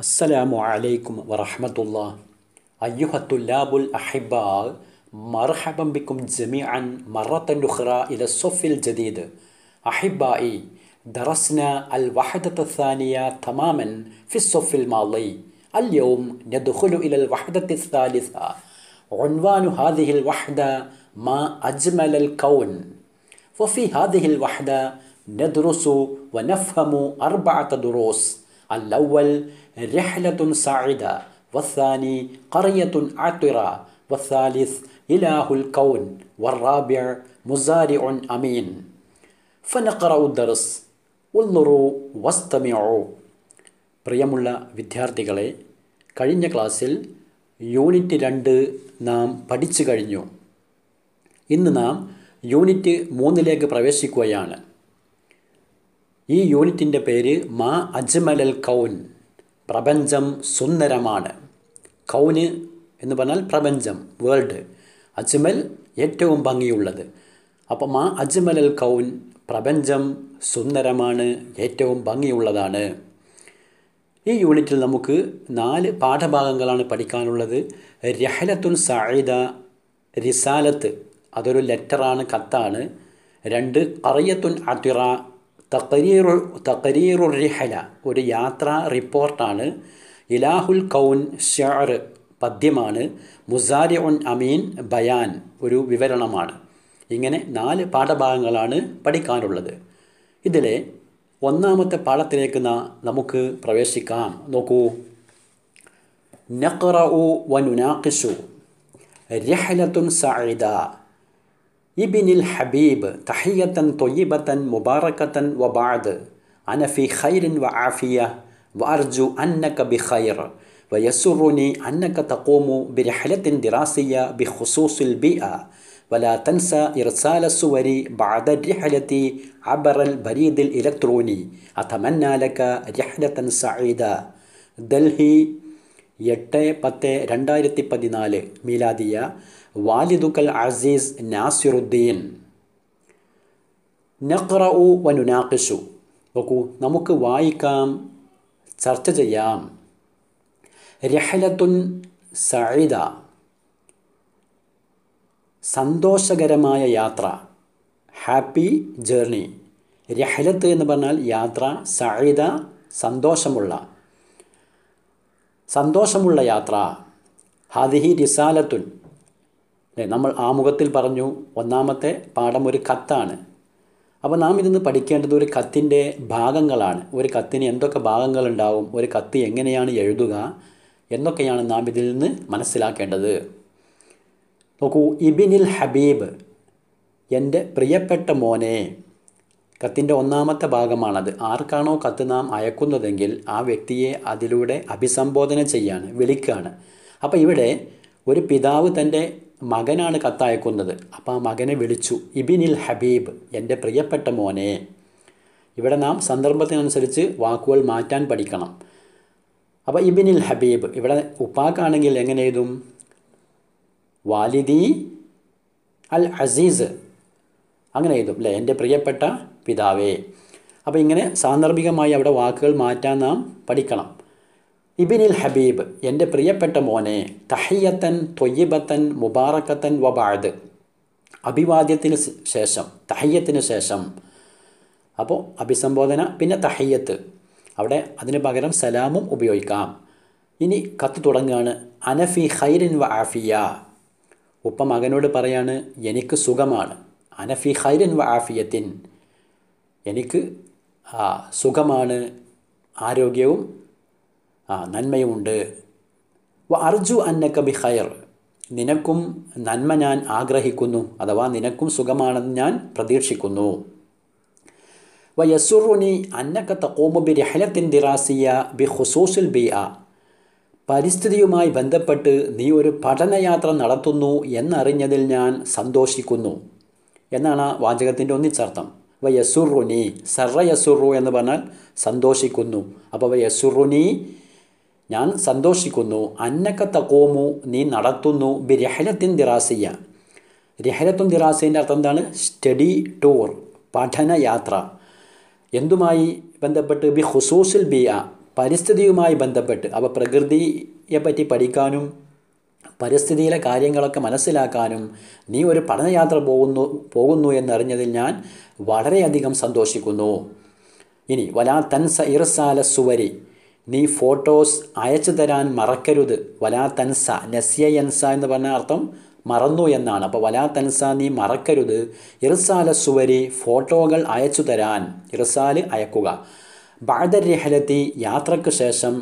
السلام عليكم ورحمة الله. أيها الطلاب الأحباء مرحبا بكم جميعا مرة أخرى إلى الصف الجديد. أحبائي درسنا الوحدة الثانية تماما في الصف الماضي. اليوم ندخل إلى الوحدة الثالثة. عنوان هذه الوحدة ما أجمل الكون. وفي هذه الوحدة ندرس ونفهم أربعة دروس. الأول രഹ്ലത്തുൻ സായിദ വസാനി കറിയത്തുൻ ആത്തിറ വസാലിസ് ഇലാഹുൽ കൗൻ വറാബിയ മുസാരി ഉൻ അമീൻ ഫനഖറ ഉദ്ദർസ് ഉള്ളുറു വസ്തമിയു പ്രിയമുള്ള വിദ്യാർത്ഥികളെ കഴിഞ്ഞ ക്ലാസ്സിൽ യൂണിറ്റ് രണ്ട് നാം പഠിച്ചു കഴിഞ്ഞു. ഇന്ന് നാം യൂണിറ്റ് മൂന്നിലേക്ക് പ്രവേശിക്കുകയാണ്. ഈ യൂണിറ്റിന്റെ പേര് മാ അജ്മലൽ കൗൻ. പ്രപഞ്ചം സുന്ദരമാണ്. കൗന് എന്ന് പറഞ്ഞാൽ പ്രപഞ്ചം വേൾഡ് അജ്മൽ ഏറ്റവും ഭംഗിയുള്ളത്. അപ്പം ആ അജ്മൽ അൽ കൗൻ പ്രപഞ്ചം സുന്ദരമാണ് ഏറ്റവും ഭംഗിയുള്ളതാണ്. ഈ യൂണിറ്റിൽ നമുക്ക് നാല് പാഠഭാഗങ്ങളാണ് പഠിക്കാനുള്ളത്. രഹലത്തുൻ സായിദ റിസാലത്ത് അതൊരു ലെറ്ററാണ് കത്താണ്. രണ്ട് അറിയത്തുൻ അതിറ തക്കരീറു തക്കരീറു റിഹല ഒരു യാത്രാ റിപ്പോർട്ടാണ്. ഇലാഹുൽ കൗൻ ഷാർ പദ്യമാണ്. മുസാരി ഉൻ അമീൻ ബയാൻ ഒരു വിവരണമാണ്. ഇങ്ങനെ നാല് പാഠഭാഗങ്ങളാണ് പഠിക്കാനുള്ളത്. ഇതിലെ ഒന്നാമത്തെ പാഠത്തിലേക്ക് നമുക്ക് പ്രവേശിക്കാം. നോക്കൂ. നഖറഉ വനുനാഖിഷു രഹലത്തുൻ സഈദ ابن الحبيب تحية طيبة مباركة وبعد. أنا في خير وعافية وأرجو أنك بخير ويسرني أنك تقوم برحلة دراسية بخصوص البيئة. ولا تنسى إرسال صوري بعد الرحلة عبر البريد الإلكتروني. أتمنى لك رحلة سعيدة. دلهي. എട്ട് പത്ത് രണ്ടായിരത്തി പതിനാല് മീലാദിയ വാലിദുക്കൽ അസീസ് നാസിറുദ്ദീൻ. നഖ്റ ഉ വനുനാഖിഷു നോക്കൂ നമുക്ക് വായിക്കാം ചർച്ച ചെയ്യാം. രഹലത്തുൻ സዒദ സന്തോഷകരമായ യാത്ര. Happy journey. രഹലത്ത് എന്ന് പറഞ്ഞാൽ യാത്ര സዒദ സന്തോഷമുള്ള. സന്തോഷമുള്ള യാത്ര. ഹാദിഹി റിസാലത്തുൻ നമ്മൾ ആമുഖത്തിൽ പറഞ്ഞു ഒന്നാമത്തെ പാഠം ഒരു കത്താണ്. അപ്പോൾ നാം ഇതിന്ന് പഠിക്കേണ്ടത് ഒരു കത്തിന്റെ ഭാഗങ്ങളാണ്. ഒരു കത്തിന് എന്തൊക്കെ ഭാഗങ്ങളുണ്ടാവും ഒരു കത്ത് എങ്ങനെയാണ് എഴുതുക എന്നൊക്കെയാണ് നാം ഇതിൽ നിന്ന് മനസ്സിലാക്കേണ്ടത്. നോക്കൂ ഇബിനിൽ ഹബീബ് എന്റെ പ്രിയപ്പെട്ട മോനെ കത്തിന്റെ ഒന്നാമത്തെ ഭാഗമാണത്. ആർക്കാണോ കത്ത് നാം അയക്കുന്നതെങ്കിൽ ആ വ്യക്തിയെ അതിലൂടെ അഭിസംബോധന ചെയ്യാണ് വിളിക്കുകയാണ്. അപ്പോൾ ഇവിടെ ഒരു പിതാവ് തന്റെ മകനാണ് കത്തയക്കുന്നത്. അപ്പോൾ ആ മകനെ വിളിച്ചു. ഇബിനിൽ ഹബീബ് എന്റെ പ്രിയപ്പെട്ട മോനെ ഇവിടെ നാം സന്ദർഭത്തിനനുസരിച്ച് വാക്കുകൾ മാറ്റാൻ പഠിക്കണം. അപ്പോൾ ഇബിനിൽ ഹബീബ് ഇവിടെ ഉപ്പാക്കാണെങ്കിൽ എങ്ങനെ എഴുതും? വാലിദി അൽ അസീസ്. അങ്ങനെ എഴുതും. അല്ലേ? എന്റെ പ്രിയപ്പെട്ട പിതാവേ. അപ്പോൾ ഇങ്ങനെ സാന്ദർഭികമായി അവിടെ വാക്കുകൾ മാറ്റാൻ നാം പഠിക്കണം. ഇബിനിൽ ഹബീബ് എന്റെ പ്രിയപ്പെട്ട മോനെ തഹയ്യത്തൻ തൊയ്യബത്തൻ മുബാറക്കത്തൻ വബാദ് അഭിവാദ്യത്തിന് ശേഷം തഹയ്യത്തിന് ശേഷം. അപ്പോൾ അഭിസംബോധന പിന്നെ തഹയ്യത്ത്. അവിടെ അതിന് പകരം സലാമും ഉപയോഗിക്കാം. ഇനി കത്ത് തുടങ്ങുകയാണ്. അനഫി ഹൈറിൻ വ ആഫിയ. ഉപ്പ മകനോട് പറയാണ് എനിക്ക് സുഖമാണ്. അനഫി ഹൈറിൻ വ ആഫിയത്തിൻ. എനിക്ക് ആ സുഖമാണ് ആരോഗ്യവും ആ നന്മയുമുണ്ട്. വ അർജു അന്നക്ക ബി ഹയർ നിനക്കും നന്മ ഞാൻ ആഗ്രഹിക്കുന്നു അഥവാ നിനക്കും സുഖമാണെന്ന് ഞാൻ പ്രതീക്ഷിക്കുന്നു. വ യസുറുനി അന്നക്ക തക്കോമു ബി രഹലത്തിൻ ദിറാസിയ ബി ഹുസൂസുൽ ബി ആ പരിസ്ഥിതിയുമായി ബന്ധപ്പെട്ട് നീ ഒരു പഠനയാത്ര നടത്തുന്നു എന്നറിഞ്ഞതിൽ ഞാൻ സന്തോഷിക്കുന്നു. എന്നാണ് വാചകത്തിന്റെ ഒന്നിച്ചർത്ഥം. വ യസുറുനി. സർറ യസുറു എന്ന് പറഞ്ഞാൽ സന്തോഷിക്കുന്നു. അപ്പോൾ യസുറുനി ഞാൻ സന്തോഷിക്കുന്നു. അന്നക്ക തക്കോമു നീ നടത്തുന്നു. ബി രഹലത്തിൻ ദിറാസിയ. രഹലത്തും ദിറാസിന്റെ അർത്ഥം എന്താണ്? Study tour പഠനയാത്ര. എന്തുമായി ബന്ധപ്പെട്ട്? ബി ഹുസൂസിൽ ബിയ പരിസ്ഥിതിയുമായി ബന്ധപ്പെട്ട്. അപ്പോൾ പ്രകൃതിയെപ്പറ്റി പഠിക്കാനും പരിസ്ഥിതിയിലെ കാര്യങ്ങളൊക്കെ മനസ്സിലാക്കാനും നീ ഒരു പഠനയാത്ര പോകുന്നു പോകുന്നു എന്നറിഞ്ഞതിൽ ഞാൻ വളരെയധികം സന്തോഷിക്കുന്നു. ഇനി വലാ തൻസ ഇർസാല സുവരി നീ ഫോട്ടോസ് അയച്ചു തരാൻ മറക്കരുത് വലാ തൻസ നസ്യ യൻസ എന്ന് പറഞ്ഞ അർത്ഥം മറന്നു എന്നാണ്. അപ്പോൾ വലാ തൻസ നീ മറക്കരുത് ഇർസാല സുവരി ഫോട്ടോകൾ അയച്ചു തരാൻ ഇർസാൽ അയക്കുക ബാദർ രഹലത്തി യാത്രയ്ക്ക് ശേഷം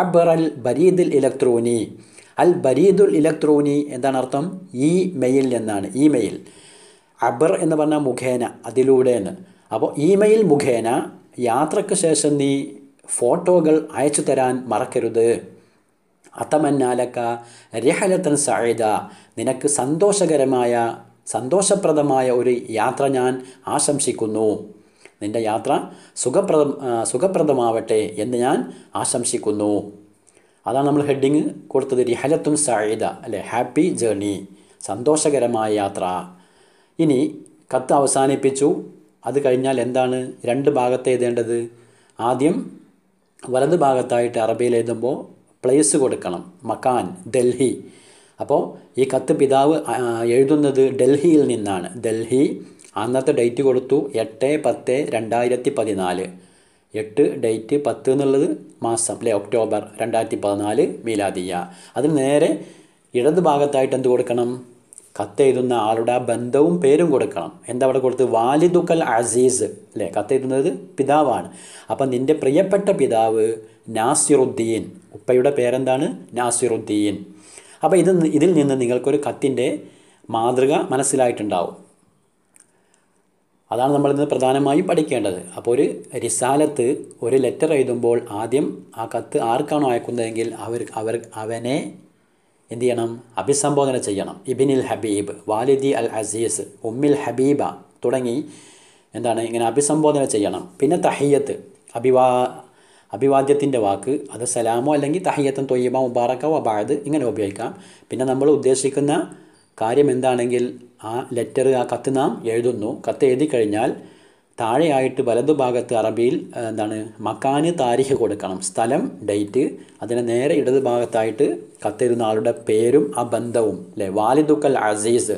അബറൽ ബരീദിൽ ഇലക്ട്രോനി അൽ ബരീദുൽ ഇലക്ട്രോണി എന്താണ് അർത്ഥം? ഇ മെയിൽ എന്നാണ് ഇമെയിൽ. അബർ എന്ന് പറഞ്ഞാൽ മുഖേന അതിലൂടെ എന്ന് അപ്പോൾ ഇമെയിൽ മുഖേന യാത്രയ്ക്ക് ശേഷം നീ ഫോട്ടോകൾ അയച്ചു തരാൻ മറക്കരുത്. അത്തമന്നാലക്ക രഹലത്തൻ സായുധ നിനക്ക് സന്തോഷകരമായ സന്തോഷപ്രദമായ ഒരു യാത്ര ഞാൻ ആശംസിക്കുന്നു. നിന്റെ യാത്ര സുഖപ്രദം സുഖപ്രദമാവട്ടെ എന്ന് ഞാൻ ആശംസിക്കുന്നു. അതാണ് നമ്മൾ ഹെഡിങ് കൊടുത്തത്. റിഹലത്തും സായിദ അല്ലെ? ഹാപ്പി ജേർണി സന്തോഷകരമായ യാത്ര. ഇനി കത്ത് അവസാനിപ്പിച്ചു. അത് കഴിഞ്ഞാൽ എന്താണ്? രണ്ട് ഭാഗത്ത് എഴുതേണ്ടത്. ആദ്യം വലത് ഭാഗത്തായിട്ട് അറബിയിൽ എഴുതുമ്പോൾ പ്ലേസ് കൊടുക്കണം. മക്കാൻ ഡൽഹി. അപ്പോൾ ഈ കത്ത് പിതാവ് എഴുതുന്നത് ഡൽഹിയിൽ നിന്നാണ്. ഡൽഹി അന്നത്തെ ഡേറ്റ് കൊടുത്തു. എട്ട് പത്ത് രണ്ടായിരത്തി പതിനാല്. എട്ട് ഡേറ്റ് പത്ത് എന്നുള്ളത് മാസം അല്ലേ? ഒക്ടോബർ രണ്ടായിരത്തി പതിനാല് മീലാദിയ. അതിന് നേരെ ഇടത് ഭാഗത്തായിട്ട് എന്ത് കൊടുക്കണം? കത്തെഴുതുന്ന ആളുടെ ബന്ധവും പേരും കൊടുക്കണം. എന്താ അവിടെ കൊടുത്ത് വാലിദുക്കൽ അസീസ് അല്ലേ? കത്തെഴുതുന്നത് പിതാവാണ്. അപ്പം നിന്റെ പ്രിയപ്പെട്ട പിതാവ് നാസിറുദ്ദീൻ. ഉപ്പയുടെ പേരെന്താണ്? നാസിറുദ്ദീൻ. അപ്പോൾ ഇത് ഇതിൽ നിന്ന് നിങ്ങൾക്കൊരു കത്തിന്റെ മാതൃക മനസ്സിലായിട്ടുണ്ടാവും. അതാണ് നമ്മൾ ഇന്ന് പ്രധാനമായും പഠിക്കേണ്ടത്. അപ്പോൾ ഒരു റിസാലത്ത് ഒരു ലെറ്റർ എഴുതുമ്പോൾ ആദ്യം ആ കത്ത് ആർക്കാണോ അയക്കുന്നതെങ്കിൽ അവർ അവർ അവനെ എന്തു ചെയ്യണം? അഭിസംബോധന ചെയ്യണം. ഇബിനിൽ ഹബീബ് വാലിദി അൽ അസീസ് ഉമ്മിൽ ഹബീബ തുടങ്ങി എന്താണ്? ഇങ്ങനെ അഭിസംബോധന ചെയ്യണം. പിന്നെ തഹയ്യത്ത് അഭിവാ അഭിവാദ്യത്തിന്റെ വാക്ക് അത് സലാമോ അല്ലെങ്കിൽ തഹയ്യത്തും തൊയ്യബ മുബാറക്ക വബാദ് ഇങ്ങനെ ഉപയോഗിക്കാം. പിന്നെ നമ്മൾ ഉദ്ദേശിക്കുന്ന കാര്യം എന്താണെങ്കിൽ ആ ലെറ്റർ ആ കത്ത് നാം എഴുതുന്നു. കത്ത് എഴുതി കഴിഞ്ഞാൽ താഴെയായിട്ട് വലതുഭാഗത്ത് അറബിയിൽ എന്താണ് മക്കാന് താരിഖ് കൊടുക്കണം. സ്ഥലം ഡേറ്റ് അതിന് നേരെ ഇടത് ഭാഗത്തായിട്ട് കത്തെഴുതുന്ന ആളുടെ പേരും ആ ബന്ധവും അല്ലേ വാലിദുക്കൽ അസീസ്.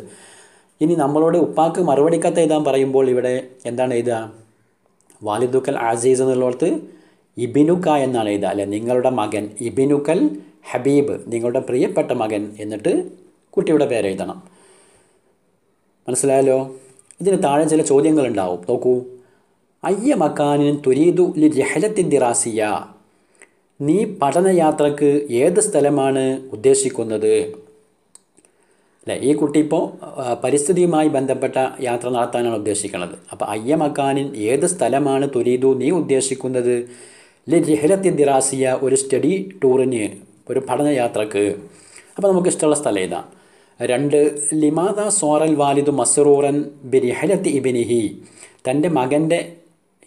ഇനി നമ്മളോട് ഉപ്പാക്ക് മറുപടി കത്ത് എഴുതാൻ പറയുമ്പോൾ ഇവിടെ എന്താണ് എഴുതുക? വാലിദുക്കൽ അസീസ് എന്നുള്ളിടത്ത് ഇബിനുക്ക എന്നാണ് എഴുതുക അല്ലെ? നിങ്ങളുടെ മകൻ ഇബിനുക്കൽ ഹബീബ് നിങ്ങളുടെ പ്രിയപ്പെട്ട മകൻ എന്നിട്ട് കുട്ടിയുടെ പേരെഴുതണം. മനസ്സിലായല്ലോ? ഇതിന് താഴെ ചില ചോദ്യങ്ങളുണ്ടാവും. നോക്കൂ. അയ്യ മക്കാനിൻ തുരീദു ലി രഹലത്തിൻ ദിറാസിയ. നീ പഠനയാത്രക്ക് ഏത് സ്ഥലമാണ് ഉദ്ദേശിക്കുന്നത്? അല്ലേ? ഈ കുട്ടി ഇപ്പോൾ പരിസ്ഥിതിയുമായി ബന്ധപ്പെട്ട യാത്ര നടത്താനാണ് ഉദ്ദേശിക്കുന്നത് അപ്പോൾ അയ്യ മക്കാനിൻ ഏത് സ്ഥലമാണ് തുരീദു നീ ഉദ്ദേശിക്കുന്നത്? ലി രഹലത്തിൻ ദിറാസിയ ഒരു സ്റ്റഡി ടൂറിന് ഒരു പഠനയാത്രക്ക്. അപ്പോൾ നമുക്ക് ഇഷ്ടമുള്ള സ്ഥലം ഏതാ? രണ്ട് ലിമാദ സോറൽ വാലിദു മസ്റൂറൻ ബിരിഹലത്ത് ഇബിനിഹി. തന്റെ മകന്റെ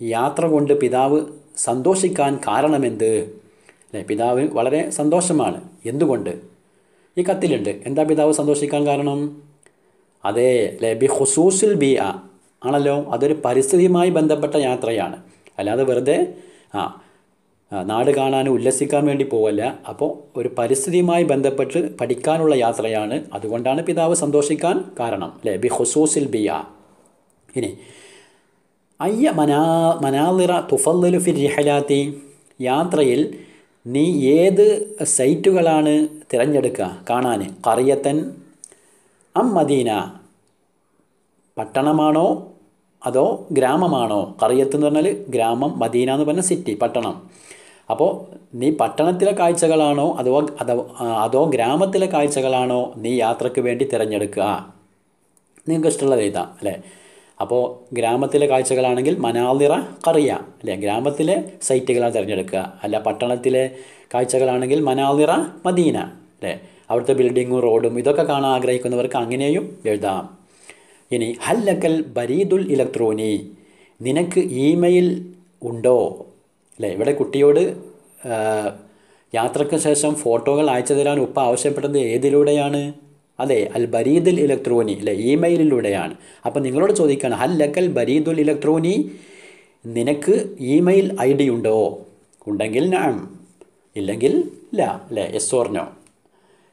യാത്ര കൊണ്ട് പിതാവ് സന്തോഷിക്കാൻ കാരണമെന്ത്? അല്ലേ പിതാവ് വളരെ സന്തോഷമാണ്. എന്തുകൊണ്ട്? ഈ കത്തിലുണ്ട്. എന്താ പിതാവ് സന്തോഷിക്കാൻ കാരണം? അതെ അല്ലേ ബി ഹുസൂസുൽ ബി ആണല്ലോ അതൊരു പരിസ്ഥിതിയുമായി ബന്ധപ്പെട്ട യാത്രയാണ്. അല്ലാതെ വെറുതെ ആ നാട് കാണാനും ഉല്ലസിക്കാൻ വേണ്ടി പോവല്ല. അപ്പോൾ ഒരു പരിസ്ഥിതിയുമായി ബന്ധപ്പെട്ട് പഠിക്കാനുള്ള യാത്രയാണ്. അതുകൊണ്ടാണ് പിതാവ് സന്തോഷിക്കാൻ കാരണം അല്ലേ? ബി ഹുസൂസിൽ ബിയ. ഇനി അയ്യ മനാ മനാലിറ തുഫല്ലു ഫിർ റിഹലാത്തി യാത്രയിൽ നീ ഏത് സൈറ്റുകളാണ് തിരഞ്ഞെടുക്കുക? കാണാൻ കറിയത്തൻ അം മദീന. പട്ടണമാണോ? അതോ ഗ്രാമമാണോ? കറിയത്ത് എന്ന് പറഞ്ഞാൽ ഗ്രാമം മദീന എന്ന് പറഞ്ഞാൽ സിറ്റി പട്ടണം. അപ്പോൾ നീ പട്ടണത്തിലെ കാഴ്ചകളാണോ അതോ അതോ ഗ്രാമത്തിലെ കാഴ്ചകളാണോ നീ യാത്രയ്ക്ക് വേണ്ടി തിരഞ്ഞെടുക്കുക? നിങ്ങൾക്ക് ഇഷ്ടമുള്ളത് എഴുതാം അല്ലേ? അപ്പോൾ ഗ്രാമത്തിലെ കാഴ്ചകളാണെങ്കിൽ മനാലിറ കറിയ അല്ലേ? ഗ്രാമത്തിലെ സൈറ്റുകളാണ് തിരഞ്ഞെടുക്കുക. അല്ല പട്ടണത്തിലെ കാഴ്ചകളാണെങ്കിൽ മനാലിറ മദീന അല്ലേ? അവിടുത്തെ ബിൽഡിങ്ങും റോഡും ഇതൊക്കെ കാണാൻ ആഗ്രഹിക്കുന്നവർക്ക് അങ്ങനെയും എഴുതാം. ഇനി ഹല്ലക്കൽ ബരീദുൽ ഇലക്ട്രോണി നിനക്ക് ഇമെയിൽ ഉണ്ടോ? അല്ലേ ഇവിടെ കുട്ടിയോട് യാത്രയ്ക്ക് ശേഷം ഫോട്ടോകൾ അയച്ചു തരാൻ ഉപ്പ ആവശ്യപ്പെട്ടത് ഏതിലൂടെയാണ്? അതെ അൽ ബരീദുൽ ഇലക്ട്രോണി അല്ലെ ഇമെയിലിലൂടെയാണ്. അപ്പം നിങ്ങളോട് ചോദിക്കുകയാണ് ഹൽ ലക്കൽ ബരീദുൽ ഇലക്ട്രോണി നിനക്ക് ഇമെയിൽ ഐ ഡി ഉണ്ടോ? ഉണ്ടെങ്കിൽ നാം ഇല്ലെങ്കിൽ ഇല്ല അല്ലേ എസ് ഓർനോ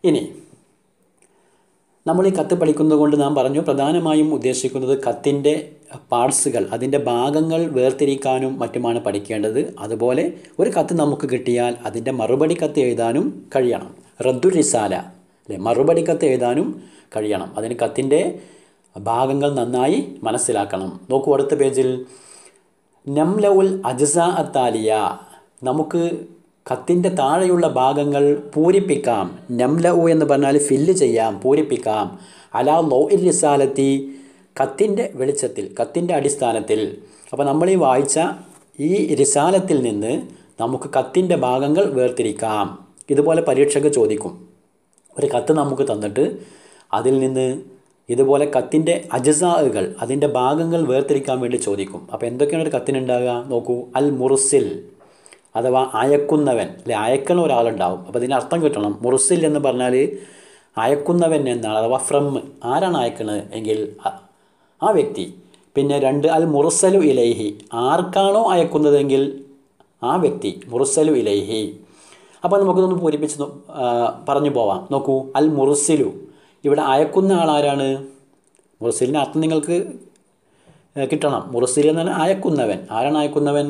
ഇനി നമ്മൾ ഈ കത്ത് പഠിക്കുന്നത് കൊണ്ട് നാം പറഞ്ഞു പ്രധാനമായും ഉദ്ദേശിക്കുന്നത് കത്തിന്റെ പാർട്സുകൾ അതിന്റെ ഭാഗങ്ങൾ വേർതിരിക്കാനും മറ്റുമാണ് പഠിക്കേണ്ടത്. അതുപോലെ ഒരു കത്ത് നമുക്ക് കിട്ടിയാൽ അതിന്റെ മറുപടി കത്ത് എഴുതാനും കഴിയണം. റദ്ദു റിസാല അല്ലെ? മറുപടി കത്ത് എഴുതാനും കഴിയണം. അതിന് കത്തിന്റെ ഭാഗങ്ങൾ നന്നായി മനസ്സിലാക്കണം. നോക്കൂ അടുത്ത പേജിൽ. നംലൗൽ അജസ അത്താലിയ നമുക്ക് കത്തിന്റെ താഴെയുള്ള ഭാഗങ്ങൾ പൂരിപ്പിക്കാം. നംലഉ എന്ന് പറഞ്ഞാൽ ഫില്ല് ചെയ്യാം പൂരിപ്പിക്കാം. അലാ ലോ റിസാലത്തി കത്തിന്റെ വെളിച്ചത്തിൽ കത്തിന്റെ അടിസ്ഥാനത്തിൽ. അപ്പോൾ നമ്മൾ ഈ വായിച്ച ഈ റിസാലത്തിൽ നിന്ന് നമുക്ക് കത്തിന്റെ ഭാഗങ്ങൾ വേർതിരിക്കാം. ഇതുപോലെ പരീക്ഷയ്ക്ക് ചോദിക്കും. ഒരു കത്ത് നമുക്ക് തന്നിട്ട് അതിൽ നിന്ന് ഇതുപോലെ കത്തിന്റെ അജസാകൾ അതിന്റെ ഭാഗങ്ങൾ വേർതിരിക്കാൻ വേണ്ടി ചോദിക്കും. അപ്പോൾ എന്തൊക്കെയാണ് ഒരു കത്തിനുണ്ടാകുക നോക്കൂ അൽ മുറുസിൽ അഥവാ അയക്കുന്നവൻ അല്ലെ അയക്കണ ഒരാളുണ്ടാവും. അപ്പോൾ ഇതിന് അർത്ഥം കിട്ടണം. മുറുസിൽ എന്ന് പറഞ്ഞാൽ അയക്കുന്നവൻ എന്നാണ് അഥവാ ഫ്രം ആരാണ് അയക്കുന്നത് എങ്കിൽ ആ വ്യക്തി. പിന്നെ രണ്ട് അൽ മുറുസലു ഇലൈഹി. ആർക്കാണോ അയക്കുന്നതെങ്കിൽ ആ വ്യക്തി മുറുസലു ഇലൈഹി. അപ്പോൾ നമുക്കിതൊന്ന് പൂരിപ്പിച്ച് പറഞ്ഞു പോവാം. നോക്കൂ അൽ മുറുസിലു ഇവിടെ അയക്കുന്ന ആളാരാണ് മുറുസിലിന്റെ അർത്ഥം നിങ്ങൾക്ക് കിട്ടണം. മുറുസിൽ എന്ന് അയക്കുന്നവൻ. ആരാണ് അയക്കുന്നവൻ?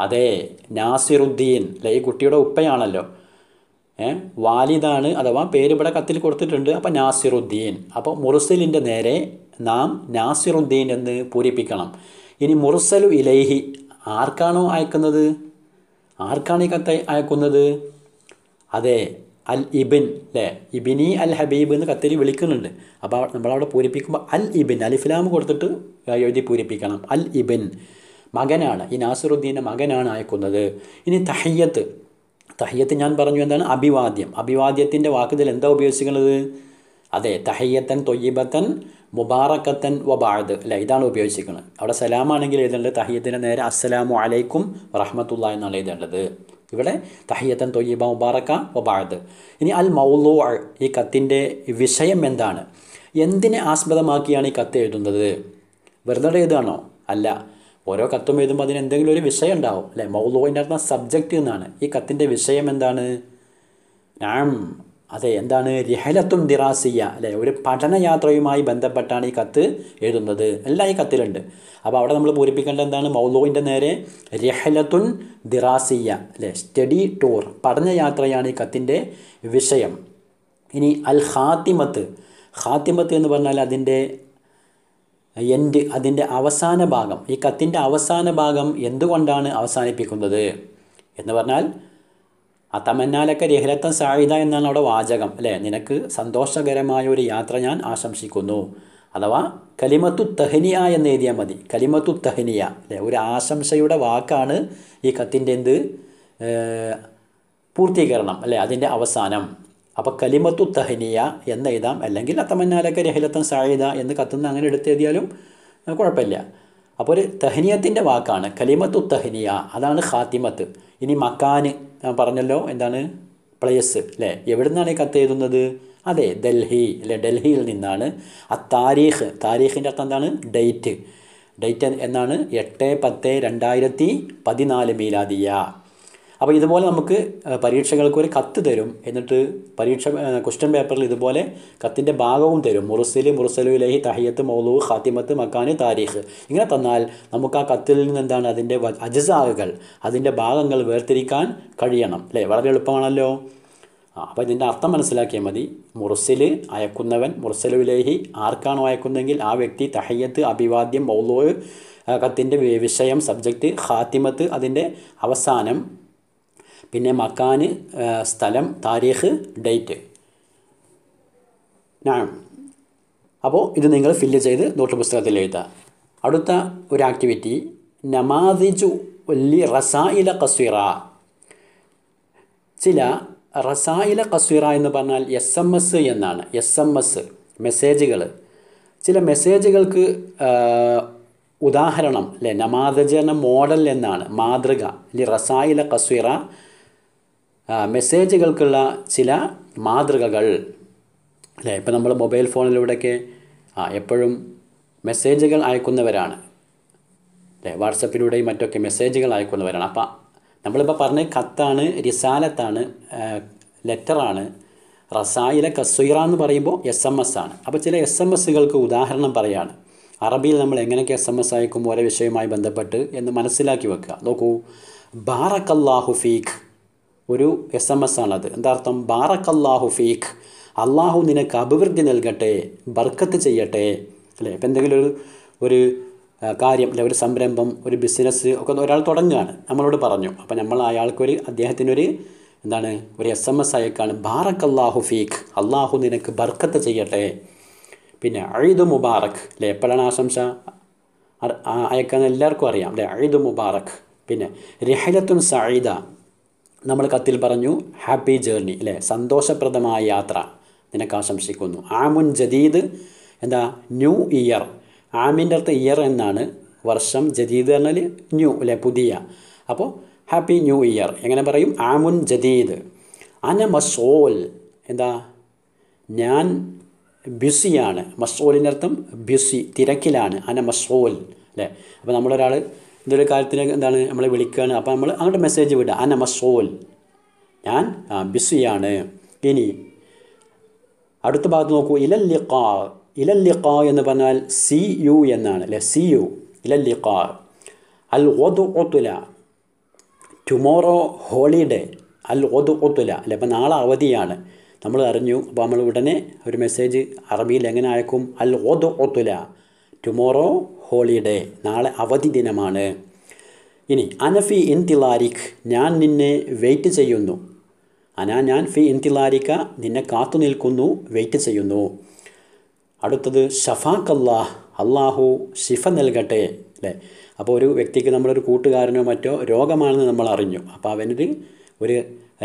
അതെ നാസിറുദ്ദീൻ. അല്ലെ ഈ കുട്ടിയുടെ ഉപ്പയാണല്ലോ. ഏ വാലിദാണ് അഥവാ പേര് ഇവിടെ കത്തിൽ കൊടുത്തിട്ടുണ്ട്. അപ്പോൾ നാസിറുദ്ദീൻ. അപ്പോൾ മുറുസലിന്റെ നേരെ നാം നാസിറുദ്ദീൻ എന്ന് പൂരിപ്പിക്കണം. ഇനി മുറുസലു ഇലൈഹി ആർക്കാണോ അയക്കുന്നത്? ആർക്കാണ് ഈ കത്ത് അയക്കുന്നത്? അതെ അൽ ഇബിൻ അല്ലേ ഇബിനി അൽ ഹബീബ് എന്ന് കത്തിൽ വിളിക്കുന്നുണ്ട്. അപ്പോൾ നമ്മളവിടെ പൂരിപ്പിക്കുമ്പോൾ അൽ ഇബിൻ അലിഫ്ലാം കൊടുത്തിട്ട് എഴുതി പൂരിപ്പിക്കണം. അൽ ഇബിൻ. മകനാണ്. ഈ നാസിറുദ്ദീന്റെ മകനാണ് അയക്കുന്നത്. ഇനി തഹയ്യത്ത്. തഹയ്യത്ത് ഞാൻ പറഞ്ഞു എന്താണ്? അഭിവാദ്യം. അഭിവാദ്യത്തിന്റെ വാക്കുതൽ എന്താ ഉപയോഗിച്ചിരിക്കുന്നത്? അതെ തഹയ്യത്തൻ തൊയ്യബത്തൻ മുബാറക്കത്തൻ വബാദ് അല്ല ഇതാണ് ഉപയോഗിച്ചിരിക്കുന്നത്. അവിടെ സലാമാണെങ്കിൽ എഴുതേണ്ടത് തഹയ്യത്തിന്റെ നേരെ അസ്സലാമു അലൈക്കും റഹ്മത്തുള്ള എന്നാണ് എഴുതേണ്ടത്. ഇവിടെ തഹയ്യത്തൻ തൊയ്യബ മുബാറക്ക വബാദ് ഇനി അൽ മൗലു ഈ കത്തിന്റെ വിഷയം എന്താണ്? എന്തിനെ ആസ്പദമാക്കിയാണ് ഈ കത്ത് എഴുതുന്നത്? വെറുതെ എഴുതുകയാണോ അല്ല. ഓരോ കത്തും എഴുതുമ്പോൾ അതിന് എന്തെങ്കിലും ഒരു വിഷയം ഉണ്ടാവും അല്ലേ? മൗലോവിന്റെ അർത്ഥം സബ്ജക്റ്റ് എന്നാണ്. ഈ കത്തിന്റെ വിഷയം എന്താണ്? നാം അതെ എന്താണ്? രഹലത്തും ദിറാസിയ അല്ലേ? ഒരു പഠനയാത്രയുമായി ബന്ധപ്പെട്ടാണ് ഈ കത്ത് എഴുതുന്നത്. എല്ലാം ഈ കത്തിലുണ്ട്. അപ്പോൾ അവിടെ നമ്മൾ പൂരിപ്പിക്കേണ്ടത് എന്താണ്? മൗലോവിന്റെ നേരെ രഹലത്തുൻ ദിറാസിയ അല്ലേ? സ്റ്റഡി ടൂർ പഠനയാത്രയാണ് ഈ കത്തിന്റെ വിഷയം. ഇനി അൽ ഹാത്തിമത്ത് ഹാത്തിമത്ത് എന്ന് പറഞ്ഞാൽ അതിന്റെ എൻഡ് അതിന്റെ അവസാന ഭാഗം ഈ കത്തിന്റെ അവസാന ഭാഗം എന്തുകൊണ്ടാണ് അവസാനിപ്പിക്കുന്നത്? എന്ന് പറഞ്ഞാൽ ആ തമന്നാലൊക്കെ രഹലത്തം സായിദ എന്നാണ് അവിടെ വാചകം അല്ലേ? നിനക്ക് സന്തോഷകരമായ ഒരു യാത്ര ഞാൻ ആശംസിക്കുന്നു. അഥവാ കലിമത്തു തഹനിയ എന്ന് എഴുതിയാൽ മതി. കലിമത്തു തഹനിയ അല്ലേ? ഒരു ആശംസയുടെ വാക്കാണ് ഈ കത്തിന്റെ എന്ത്? പൂർത്തീകരണം അല്ലേ? അതിന്റെ അവസാനം. അപ്പോൾ കലിമത്തു തഹനിയ എന്ന് എഴുതാം അല്ലെങ്കിൽ അത്തമന്നാലൊക്കെ രഹിലത്തൻ സായിദ എന്ന് കത്തുന്ന അങ്ങനെ എടുത്ത് എഴുതിയാലും കുഴപ്പമില്ല. അപ്പോൾ ഒരു തഹനിയത്തിന്റെ വാക്കാണ് കലിമത്തു തഹനിയ. അതാണ് ഖാത്തിമത്ത്. ഇനി മക്കാന് ഞാൻ പറഞ്ഞല്ലോ എന്താണ്? പ്ലേസ് അല്ലേ എവിടെ നിന്നാണ് ഈ കത്ത് എഴുതുന്നത്? അതെ ഡൽഹി അല്ലെ ഡൽഹിയിൽ നിന്നാണ്. ആ താരീഖ് താരീഖിന്റെ അർത്ഥം എന്താണ്? ഡേറ്റ്. ഡേറ്റ് എന്നാണ് എട്ട് പത്ത് രണ്ടായിരത്തി പതിനാല് മീലാദിയ. അപ്പോൾ ഇതുപോലെ നമുക്ക് പരീക്ഷകൾക്ക് ഒരു കത്ത് തരും. എന്നിട്ട് പരീക്ഷ ക്വസ്റ്റ്യൻ പേപ്പറിൽ ഇതുപോലെ കത്തിന്റെ ഭാഗവും തരും. മുറുസിൽ മുറുസലുലഹി തഹിയത്ത് മൗലു ഖാത്തിമത്ത് മക്കാന് താരീഖ്. ഇങ്ങനെ തന്നാൽ നമുക്ക് ആ കത്തിൽ നിന്ന് എന്താണ് അതിന്റെ അജസാകുകൾ അതിന്റെ ഭാഗങ്ങൾ വേർതിരിക്കാൻ കഴിയണം. അല്ലേ? വളരെ എളുപ്പമാണല്ലോ. അപ്പോൾ ഇതിന്റെ അർത്ഥം മനസ്സിലാക്കിയാൽ മതി. മുറുസിൽ അയക്കുന്നവൻ മുറുസലുലേഹി ആർക്കാണോ അയക്കുന്നതെങ്കിൽ ആ വ്യക്തി തഹയ്യത്ത് അഭിവാദ്യം മൗലു കത്തിന്റെ വിഷയം സബ്ജക്റ്റ് ഖാത്തിമത്ത് അതിന്റെ അവസാനം പിന്നെ മക്കാന് സ്ഥലം താരീഖ് ഡേറ്റ്. ഞാൻ അപ്പോൾ ഇത് നിങ്ങൾ ഫില്ല് ചെയ്ത് നോട്ട് പുസ്തകത്തിൽ എഴുതുക. അടുത്ത ഒരു ആക്ടിവിറ്റി നമാദിജു ലി റസായില കസ്വിറ ചില റസായില കസ്വിറ എന്ന് പറഞ്ഞാൽ എസ് എം എസ് എന്നാണ്. എസ് എം എസ് മെസ്സേജുകൾ ചില മെസ്സേജുകൾക്ക് ഉദാഹരണം അല്ലെ നമാദജന മോഡൽ എന്നാണ് മാതൃക ലി റസായില കസ്വിറ മെസ്സേജുകൾക്കുള്ള ചില മാതൃകകൾ. അല്ലേ? ഇപ്പം നമ്മൾ മൊബൈൽ ഫോണിലൂടെയൊക്കെ ആ എപ്പോഴും മെസ്സേജുകൾ അയക്കുന്നവരാണ്. അല്ലേ? വാട്സപ്പിലൂടെയും മറ്റൊക്കെ മെസ്സേജുകൾ അയക്കുന്നവരാണ്. അപ്പം നമ്മളിപ്പോൾ പറഞ്ഞ കത്താണ് റിസാലത്താണ് ലെറ്ററാണ് റസായിലെ കസ്വീറ എന്ന് പറയുമ്പോൾ എസ് എം എസ് ആണ്. അപ്പോൾ ചില എസ് എം എസ്സുകൾക്ക് ഉദാഹരണം പറയാണ്. അറബിയിൽ നമ്മൾ എങ്ങനെയൊക്കെ എസ് എം എസ് അയക്കും ഓരോ വിഷയവുമായി ബന്ധപ്പെട്ട് എന്ന് മനസ്സിലാക്കി വെക്കുക. നോക്കൂ. ബാറക്കല്ലാഹു ഫീഖ്. ഒരു എസ് എം എസ് ആണത്. എന്താർത്ഥം? ബാറക്കല്ലാഹു ഫീഖ്. അള്ളാഹു നിനക്ക് അഭിവൃദ്ധി നൽകട്ടെ ബർക്കത്ത് ചെയ്യട്ടെ അല്ലേ? ഇപ്പം എന്തെങ്കിലും ഒരു ഒരു കാര്യം അല്ലെ ഒരു സംരംഭം ഒരു ബിസിനസ് ഒക്കെ ഒരാൾ തുടങ്ങുകയാണ്. നമ്മളോട് പറഞ്ഞു. അപ്പോൾ നമ്മൾ അയാൾക്കൊരു അദ്ദേഹത്തിനൊരു എന്താണ് ഒരു എസ് എം എസ് അയക്കാണ് ബാറക്കല്ലാഹു ഫീഖ്. അള്ളാഹു നിനക്ക് ബർക്കത്ത് ചെയ്യട്ടെ. പിന്നെ അഴുതു മുബാറക്. അല്ലേ? എപ്പോഴാണ് ആശംസ? അയക്കാൻ എല്ലാവർക്കും അറിയാം. അല്ലേ? അഴുതു മുബാറക്. പിന്നെ രഹലത്തുൻ സഈദ. നമ്മൾ കത്തിൽ പറഞ്ഞു ഹാപ്പി ജേർണി അല്ലേ? സന്തോഷപ്രദമായ യാത്ര. നിനക്ക് ആശംസിക്കുന്നു. ആമുൻ ജദീദ് എന്താ? New year. ആമിന്റെ അർത്ഥം ഇയർ എന്നാണ് വർഷം. ജദീദ് പറഞ്ഞാൽ ന്യൂ അല്ലേ? പുതിയ. അപ്പോൾ ഹാപ്പി ന്യൂ ഇയർ എങ്ങനെ പറയും? ആമുൻ ജദീദ് അന മസോൽ എന്താ? ഞാൻ ബിസിയാണ് മസോലിന്റെ അർത്ഥം ബിസി തിരക്കിലാണ്. അന മസോൽ അല്ലേ? അപ്പോൾ നമ്മളൊരാൾ എന്തൊരു കാര്യത്തിന് എന്താണ് നമ്മളെ വിളിക്കുകയാണ് അപ്പോൾ നമ്മൾ അങ്ങോട്ട് മെസ്സേജ് വിടുക അന മസോൽ ഞാൻ ബിസിയാണ് ഇനി അടുത്ത ഭാഗത്ത് നോക്കൂ. ഇലല്ലിഖാ ഇലല്ലിഖാ എന്ന് പറഞ്ഞാൽ സി യു എന്നാണ് അല്ലേ? C U. ഇലല്ലിഖാ അൽ ഒതു ഒത്തുല ടുമോറോ ഹോളിഡേ അൽ ഒതു ഒത്തുല അല്ലെ? അപ്പം നാളെ അവധിയാണ്. നമ്മൾ അറിഞ്ഞു. അപ്പോൾ നമ്മൾ ഉടനെ ഒരു മെസ്സേജ് അറബിയിൽ എങ്ങനെ അയക്കും? അൽ ഒതു ഒത്തുല ടുമോറോ ഹോളിഡേ നാളെ അവധി ദിനമാണ്. ഇനി അനഫി ഇൻതിലാരിഖ് ഞാൻ നിന്നെ വെയിറ്റ് ചെയ്യുന്നു. അന ഞാൻ ഫി ഇൻതിലാരിക്ക നിന്നെ കാത്തു നിൽക്കുന്നു വെയിറ്റ് ചെയ്യുന്നു. അടുത്തത് ഷഫാഖല്ലാഹ് അള്ളാഹു ഷിഫ നൽകട്ടെ. അല്ലേ? അപ്പോൾ ഒരു വ്യക്തിക്ക് നമ്മളൊരു കൂട്ടുകാരനോ മറ്റോ രോഗമാണെന്ന് നമ്മൾ അറിഞ്ഞു. അപ്പോൾ അവനൊരു ഒരു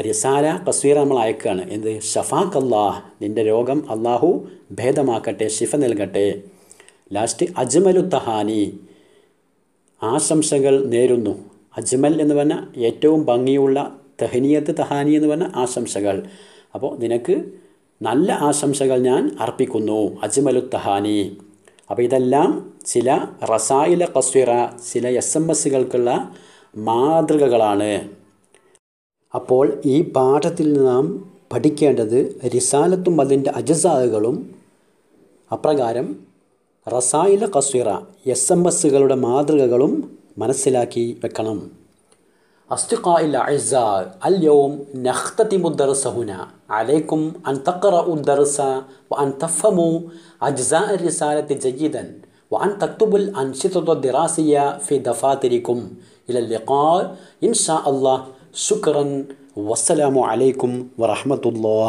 റിസാല കസ്വീർ നമ്മൾ അയക്കുകയാണ്. എന്ത്? ഷഫാഖല്ലാഹ് നിന്റെ രോഗം അള്ളാഹു ഭേദമാക്കട്ടെ ഷിഫ നൽകട്ടെ. ലാസ്റ്റ് അജ്മലു തഹാനി ആശംസകൾ നേരുന്നു. അജ്മൽ എന്ന് പറഞ്ഞാൽ ഏറ്റവും ഭംഗിയുള്ള തഹനിയത്ത് തഹാനി എന്ന് പറഞ്ഞ ആശംസകൾ. അപ്പോൾ നിനക്ക് നല്ല ആശംസകൾ ഞാൻ അർപ്പിക്കുന്നു. അജ്മലു തഹാനി അപ്പോൾ ഇതെല്ലാം ചില റസായില കസ്വിറ ചില എസ് എം എസ്സുകൾക്കുള്ള മാതൃകകളാണ്. അപ്പോൾ ഈ പാഠത്തിൽ നാം പഠിക്കേണ്ടത് റിസാലത്തും അതിന്റെ അജസാദുകളും അപ്രകാരം റസായില കസ്വിറ എസ് എം എസ്സുകളുടെ മാതൃകകളും മനസ്സിലാക്കി വെക്കണം أصدقائي الأعزاء اليوم نختتم الدرس هنا عليكم أن تقرأوا الدرس وأن تفهموا أجزاء الرسالة جيدا وأن تكتبوا الأنشطة الدراسية في دفاتركم إلى اللقاء إن شاء الله شكرا والسلام عليكم ورحمة الله